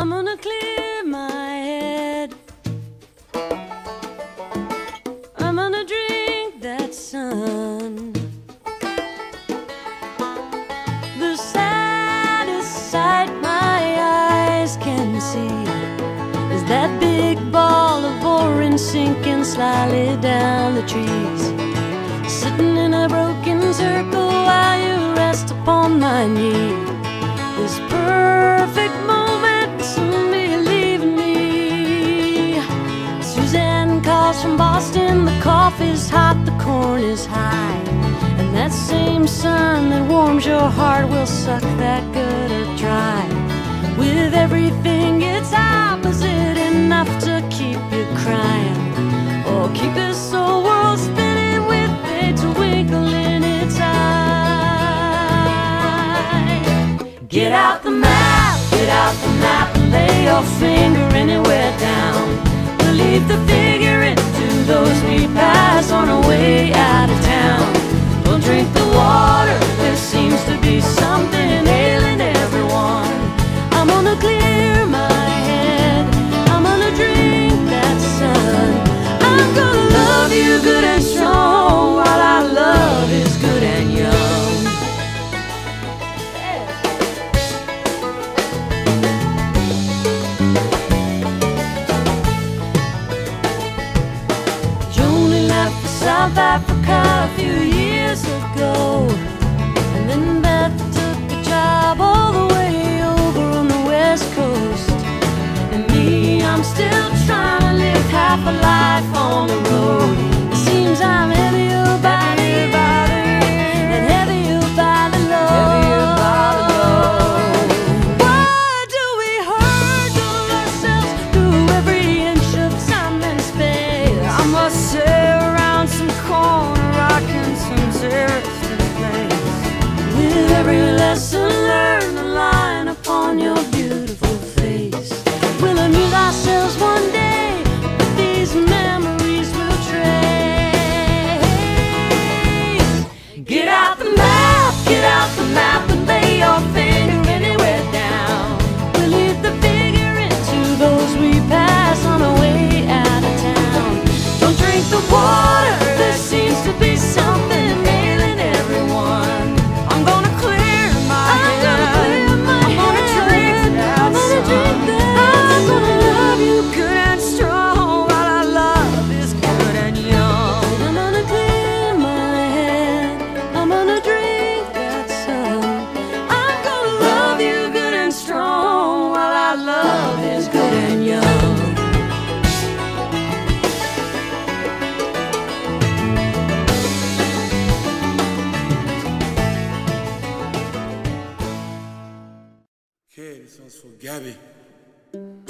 I'm gonna clear my head. I'm gonna drink that sun. The saddest sight my eyes can see is that big ball of orange sinking slyly down the trees. Sitting in a broken circle while you rest upon my knee. This perfect moment Suzanne calls from Boston, the coffee's hot, the corn is high. And that same sun that warms your heart will suck that gutter dry. With everything it's opposite, enough to keep you crying. Or keep this old world spinning with a twinkle in its eye. Get out the map, get out the map, and lay your finger anywhere down. Leave the figure into those we pass on our way out of town. Don't drink the water, there seems left for South Gabby.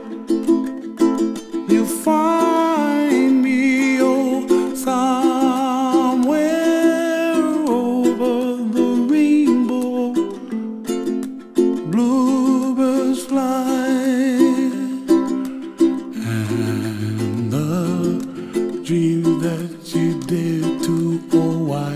you find me, oh, somewhere over the rainbow. Bluebirds fly, and the dream that you did to, oh, why,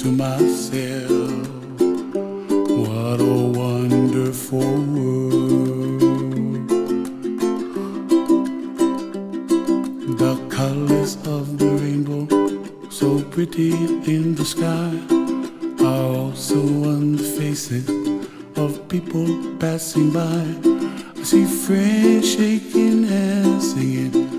to myself, what a wonderful world. The colors of the rainbow, so pretty in the sky, are also on the faces of people passing by. I see friends shaking hands, singing